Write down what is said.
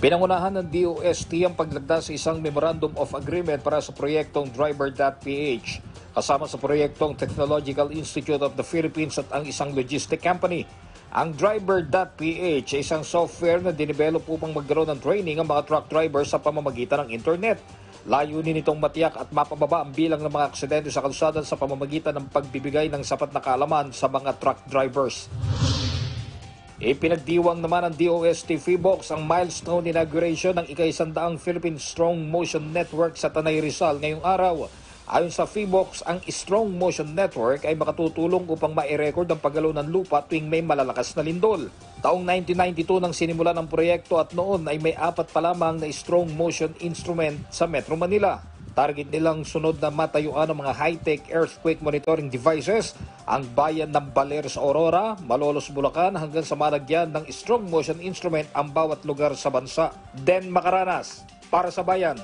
Pinangunahan ng DOST ang paglagda sa isang Memorandum of Agreement para sa proyektong Driver.ph kasama sa proyektong Technological Institute of the Philippines at ang isang logistic company. Ang Driver.ph ay isang software na dinevelop upang magkaroon ng training ang mga truck drivers sa pamamagitan ng internet. Layunin nitong matiyak at mapababa ang bilang ng mga aksidente sa kalsada sa pamamagitan ng pagbibigay ng sapat na kaalaman sa mga truck drivers. Ipinagdiwang naman ng DOST Freebox ang milestone inauguration ng ikaisandaang Philippine Strong Motion Network sa Tanay Rizal ngayong araw. Ayon sa Freebox, ang Strong Motion Network ay makatutulong upang ma-record ang paggalaw ng lupa tuwing may malalakas na lindol. Taong 1992 nang sinimula ng proyekto at noon ay may apat pa lamang na Strong Motion instrument sa Metro Manila. Target nilang sunod na matayuan ng mga high-tech earthquake monitoring devices ang bayan ng Baler sa Aurora, Malolos, Bulacan hanggang sa malagyan ng strong motion instrument ang bawat lugar sa bansa. Den Makaranas, para sa bayan.